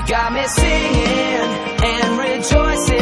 You got me singing and rejoicing.